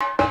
you